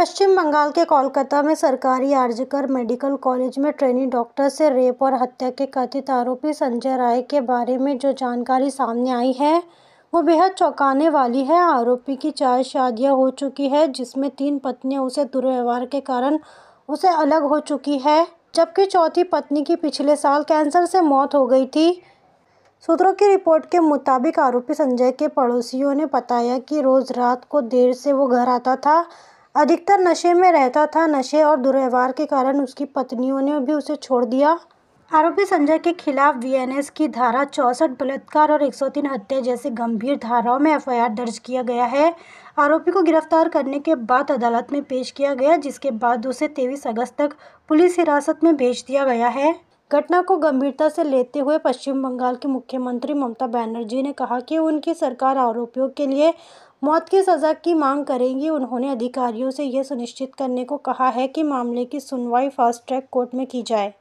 पश्चिम बंगाल के कोलकाता में सरकारी आरजीकर मेडिकल कॉलेज में ट्रेनी डॉक्टर से रेप और हत्या के कथित आरोपी संजय राय के बारे में जो जानकारी सामने आई है, वो बेहद चौंकाने वाली है। आरोपी की चार शादियाँ हो चुकी है, जिसमें तीन पत्नियाँ उसे दुर्व्यवहार के कारण उसे अलग हो चुकी है, जबकि चौथी पत्नी की पिछले साल कैंसर से मौत हो गई थी। सूत्रों की रिपोर्ट के मुताबिक आरोपी संजय के पड़ोसियों ने बताया कि रोज रात को देर से वो घर आता था अधिकतर नशे में रहता था, नशे और दुर्व्यवहार के कारण उसकी पत्नियों ने भी उसे छोड़ दिया। आरोपी संजय के खिलाफ वीएनएस की धारा चौसठ, बलात्कार और 103 हत्या जैसी गंभीर धाराओं में एफआईआर दर्ज किया गया है। आरोपी को गिरफ़्तार करने के बाद अदालत में पेश किया गया, जिसके बाद उसे तेईस अगस्त तक पुलिस हिरासत में भेज दिया गया है। घटना को गंभीरता से लेते हुए पश्चिम बंगाल की मुख्यमंत्री ममता बनर्जी ने कहा कि उनकी सरकार आरोपियों के लिए मौत की सजा की मांग करेंगी। उन्होंने अधिकारियों से यह सुनिश्चित करने को कहा है कि मामले की सुनवाई फास्ट ट्रैक कोर्ट में की जाए।